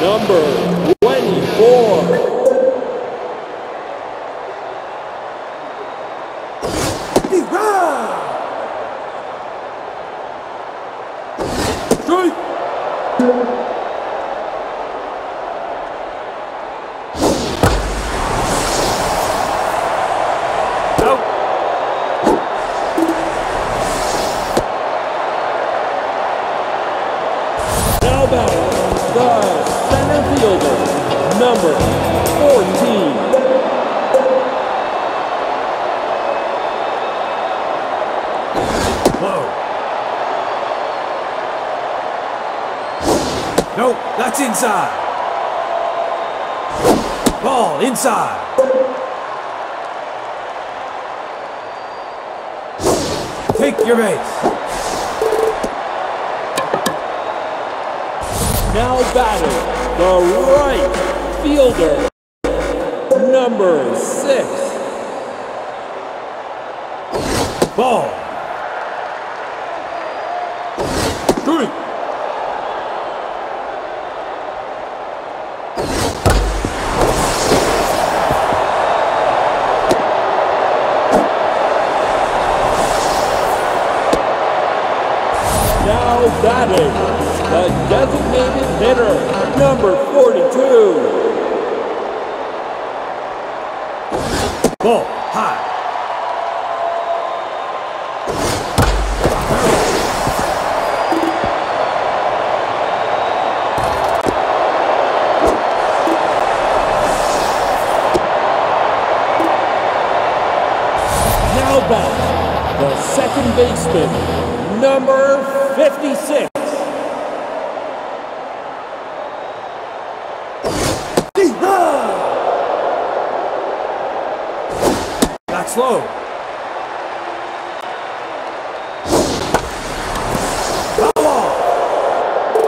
number 24. your base. Now batting the right fielder, number six. Ball. Three.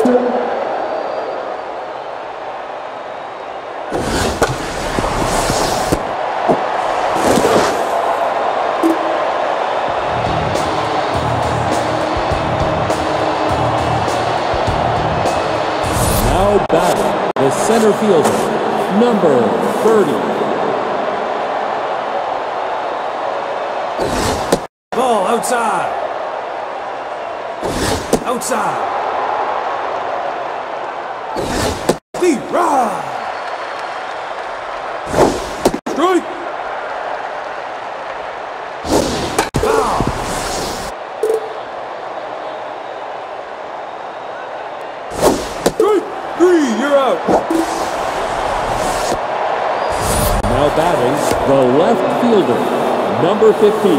Thank number 15.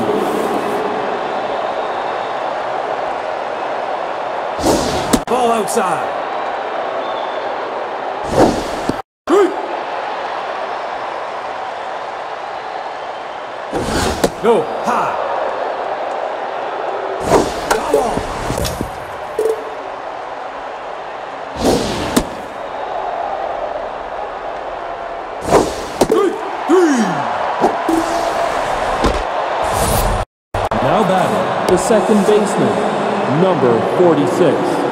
Ball outside. Shoot! No, high. Come on. second baseman, number 46.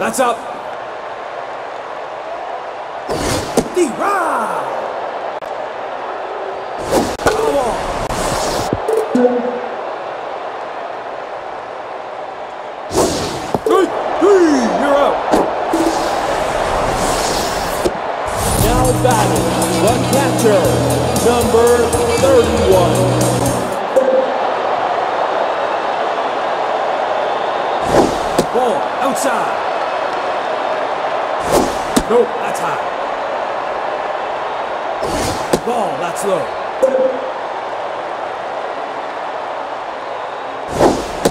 That's up. D-Rod! Foul ball. Three, three, you're out. Now batting, the catcher, number 31. Ball outside. Nope, that's high. Ball, that's low.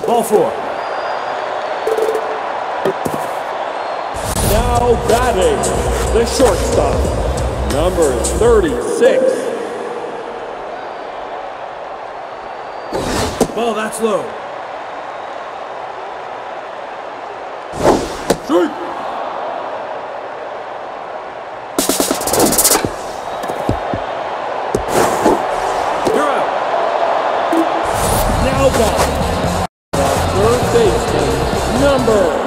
Ball four. Now batting, the shortstop, number 36. Ball, that's low. The third baseman, number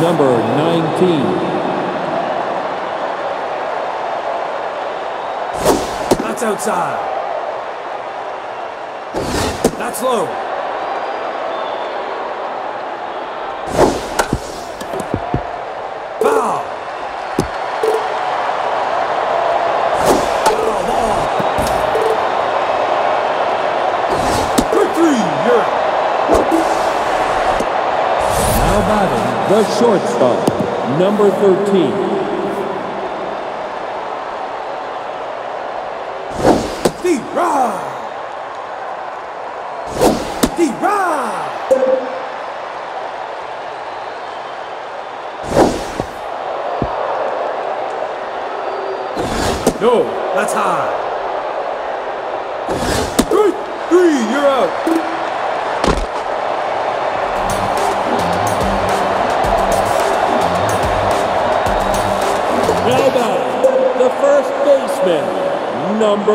number 19. That's outside. That's low. The shortstop, number 13.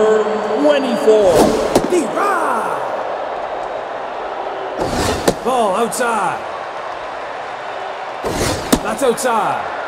Number 24. D-Rod. Ball outside. That's outside.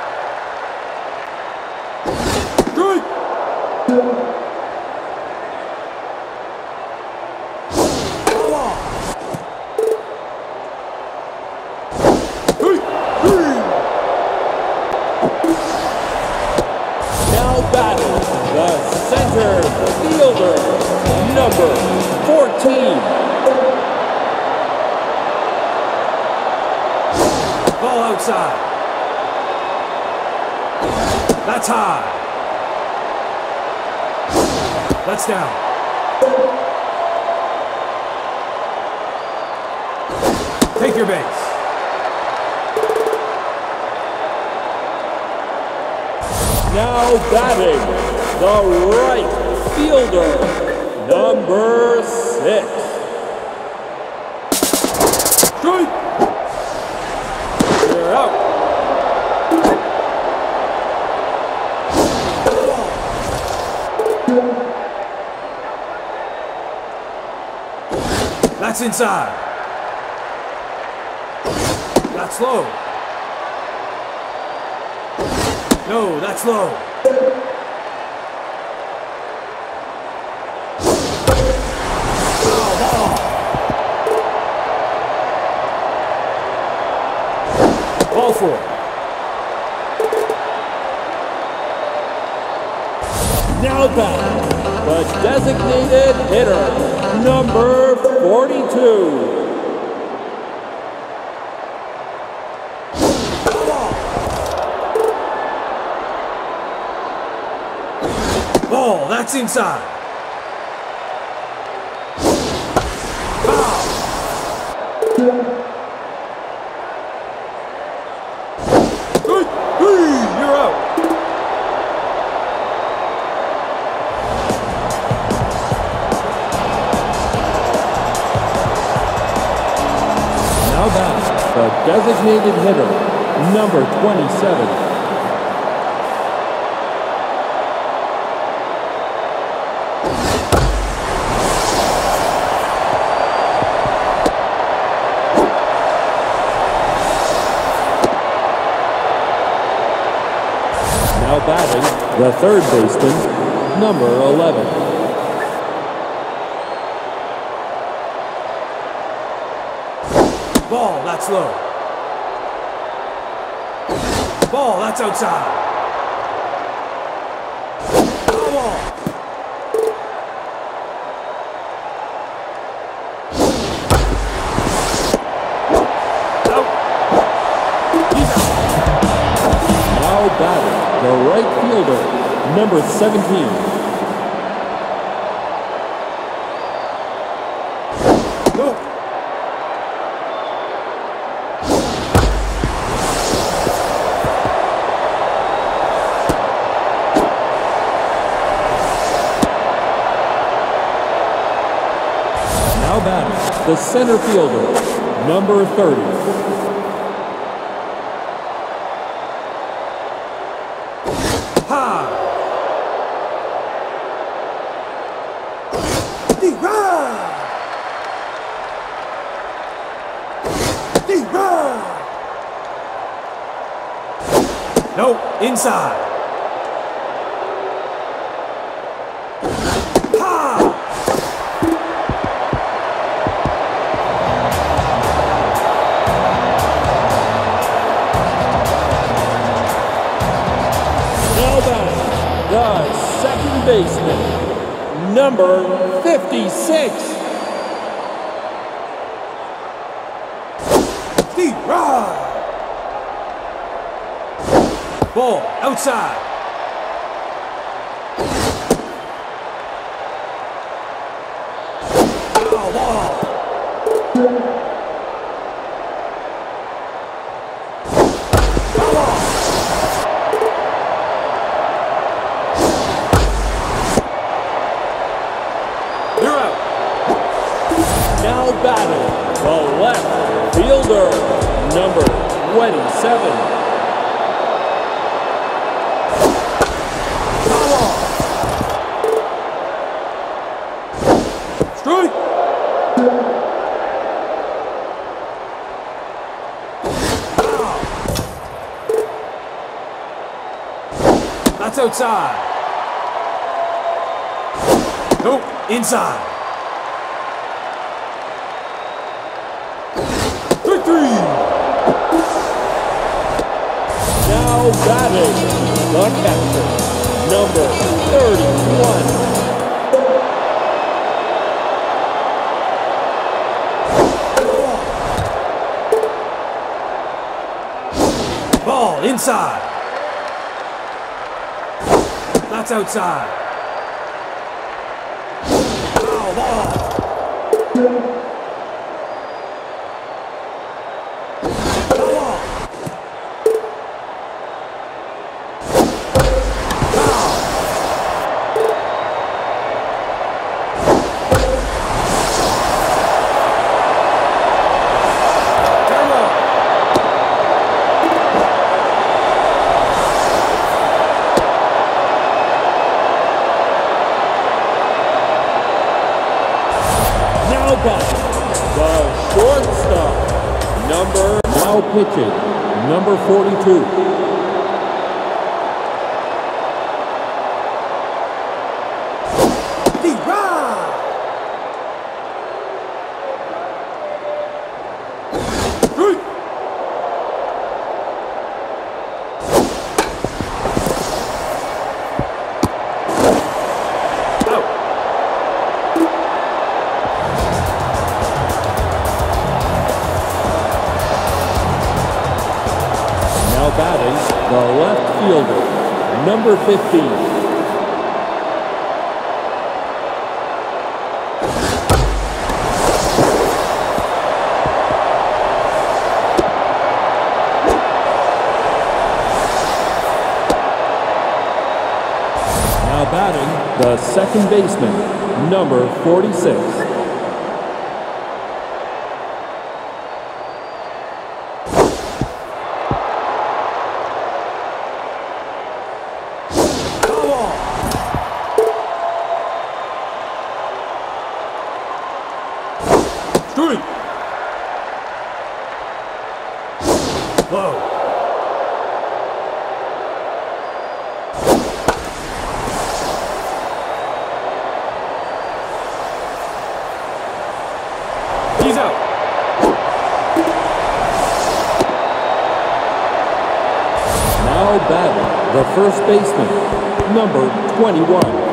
That's high. That's down. Take your base. Now batting, the right fielder, number 6. That's inside. That's low. No, that's low. Ball. for? Now back, the designated hitter, number 42. Ball, that's inside. Designated hitter, number 27. Now batting, the third baseman, number 11. Ball, that's low. Ball, that's outside. Now batting, the right fielder, number 17. The center fielder, number 30. High. D-Rod. D-Rod. No, inside. Number 56. D-Rod. Ball, outside. Inside. Strike three! Now batting, the catcher, number 31. Ball inside. That's outside. Ball. Number number 15. Now batting, the second baseman, number 46. Foul ball. Strike. Low. He's out. Now batting, the first baseman, number 21.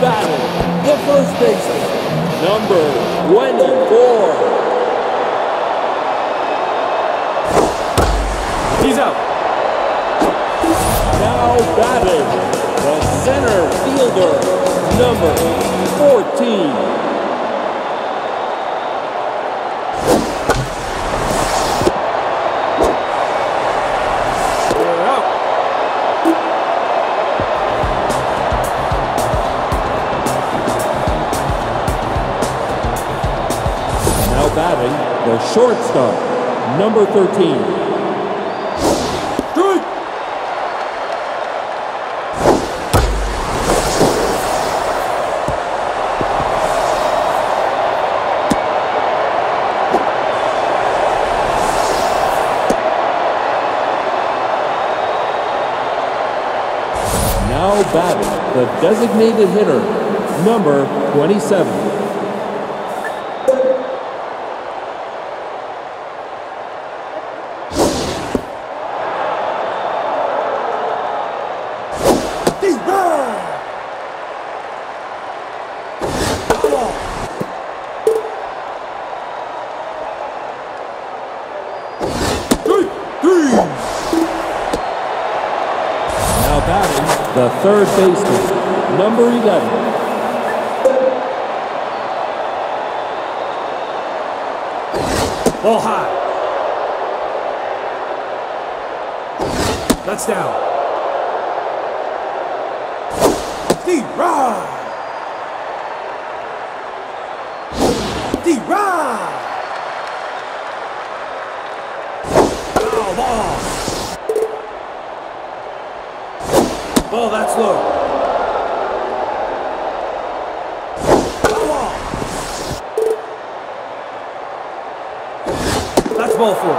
Batting, the first baseman, number 24. He's out. Now batting, the center fielder, number 14. Shortstop, number 13. Strike. Now batting, the designated hitter, number 27. D-Rod. Foul ball. Strike. Three. Now batting, the third baseman, number 11. Ball high. That's down. D-Rod. Foul ball. Ball that's low. Foul ball. That's ball four.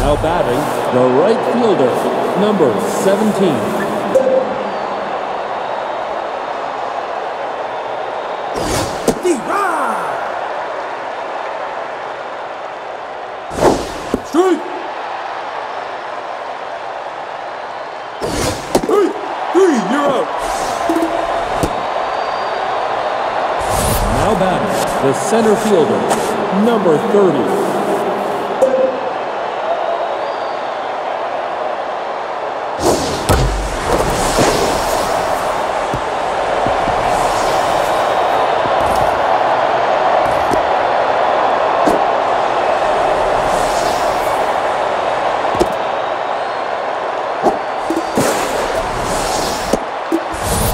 Now batting, the right fielder, number 17. center fielder, number 30.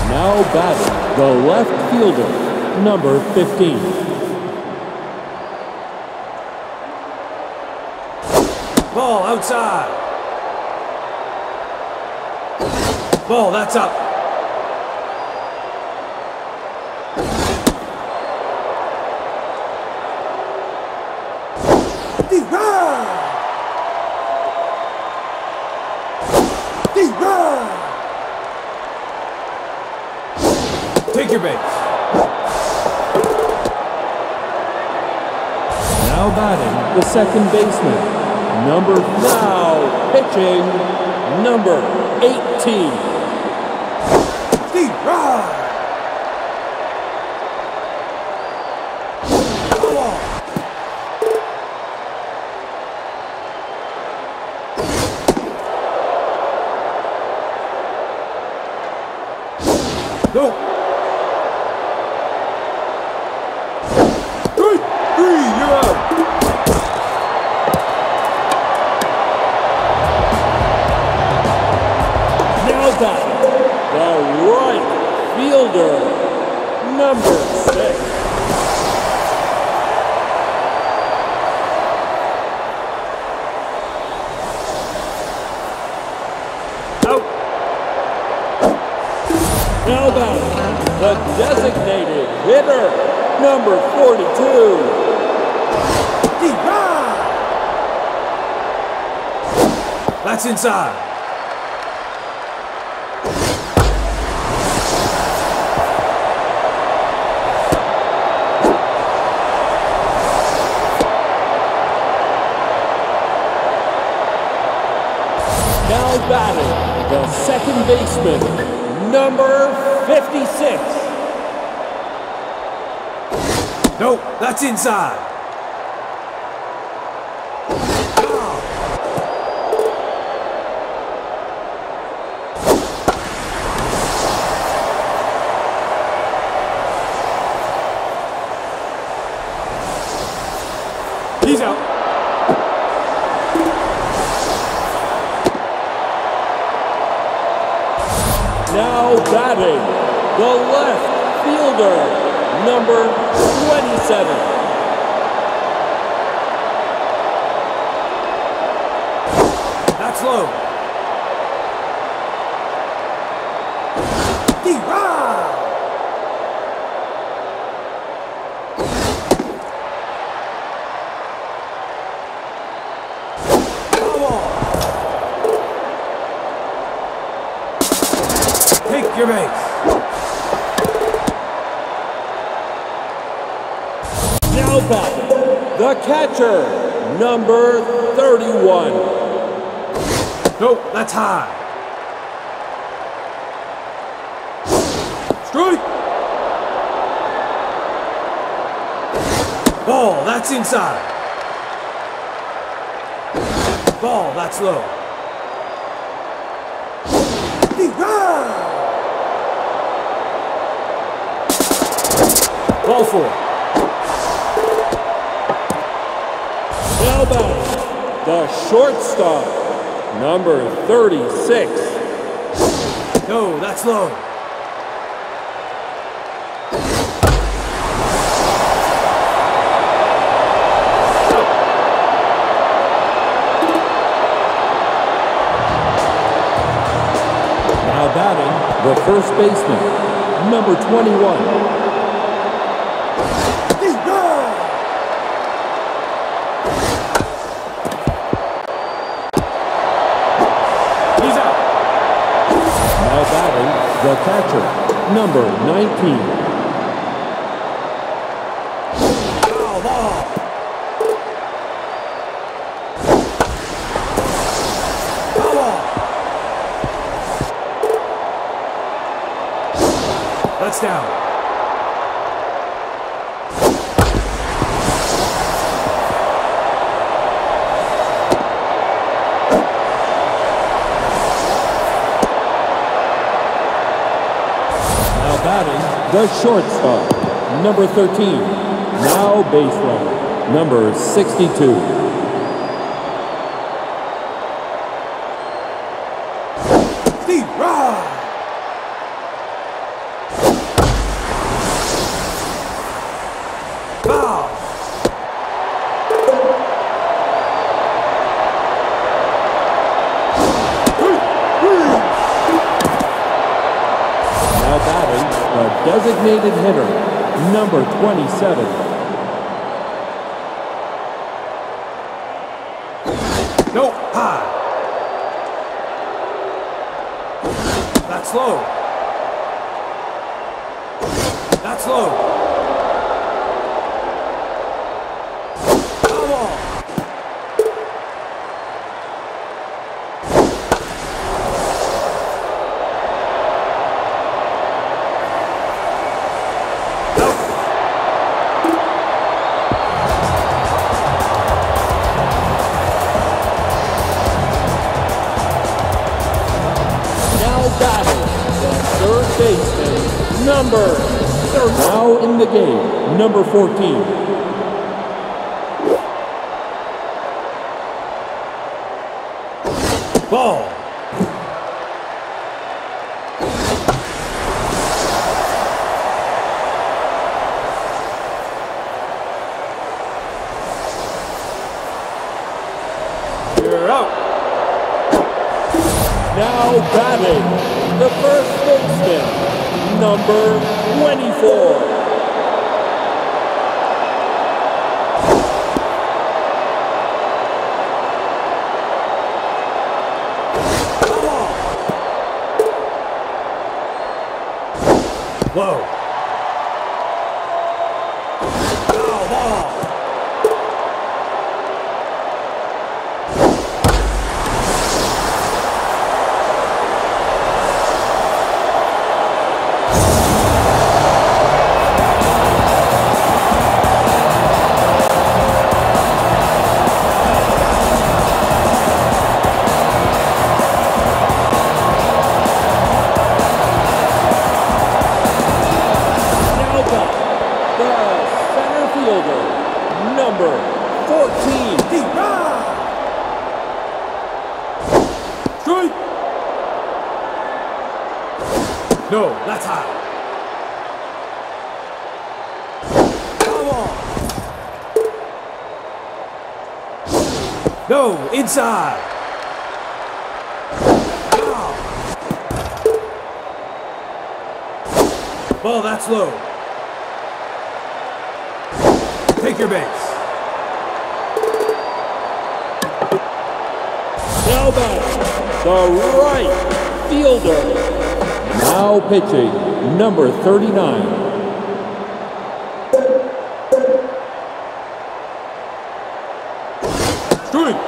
Now batting, the left fielder, number 15. Ball outside. Ball, that's up. Take your base. Now batting, the second baseman. Number now pitching, number 18. Fielder, number six. Out. Now batting, the designated hitter, number 42. Steve Rye. That's inside. Second baseman, number 56. No, that's inside. Now batting, the left fielder, number 27. That's high. Strike. Ball, that's inside. Ball, that's low. Ball four. Now the shortstop, number 36. No, that's low. Now batting, the first baseman, number 21. Number 19. The shortstop, number 13. Now baseline, number 62. 27. number 14. ball. Slow. low. Take your base. Now back, the right fielder. Now pitching, number 39. Strike.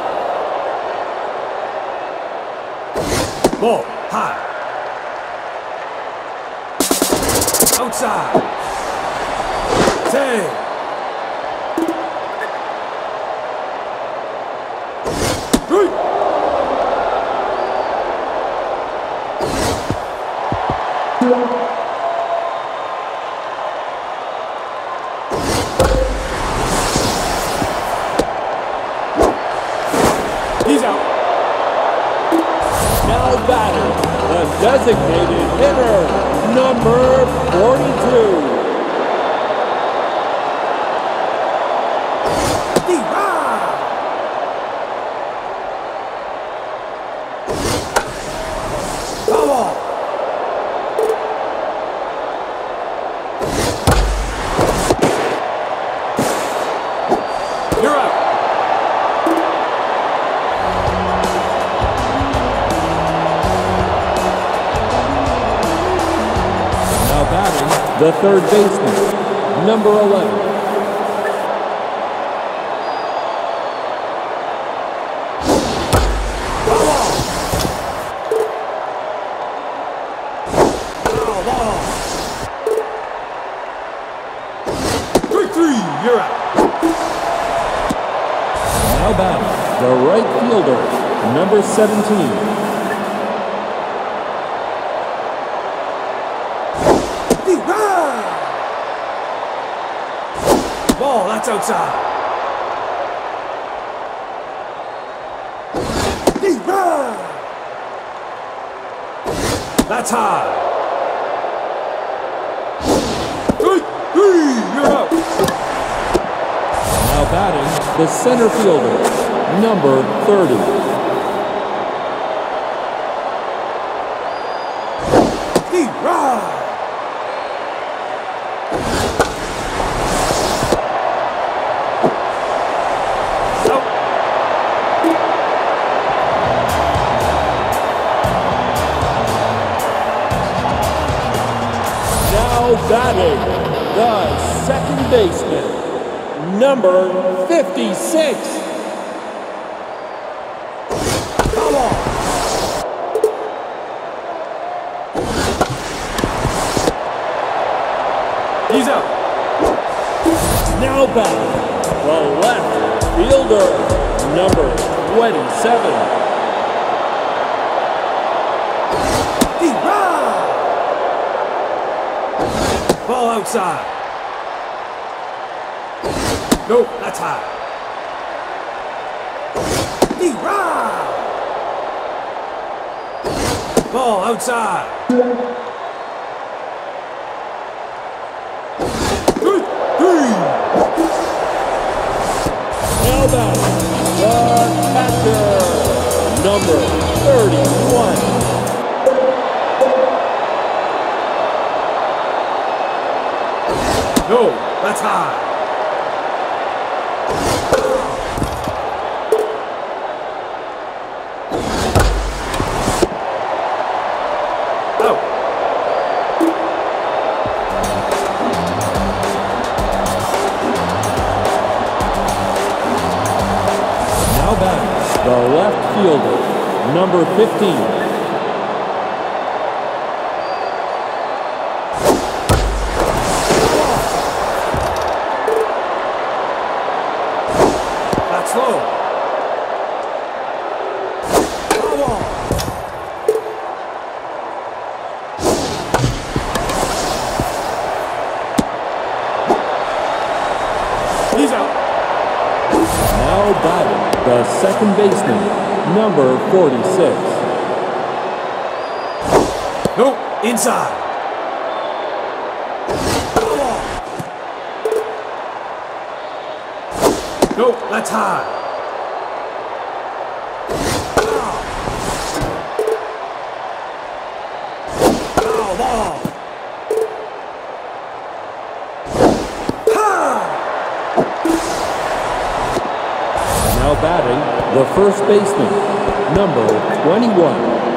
Ball. the third baseman, number 11. Now batting, the right fielder, number 17, 30. Outside. No, that's high. He run. Ball outside. Two, three. Now batting, the catcher, number 31. No, that's high. Out. Now batting, the left fielder, number 15. Second baseman, number 46. No, inside. Come on. No, that's high. The first baseman, number 21.